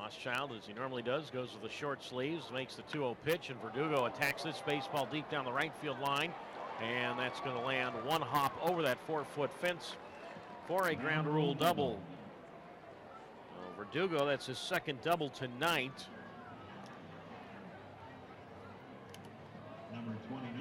Rothschild, as he normally does, goes with the short sleeves, makes the 2 0 pitch, and Verdugo attacks this baseball deep down the right field line. And that's going to land one hop over that four foot fence for a ground rule double. Well, Verdugo, that's his second double tonight. Number 29.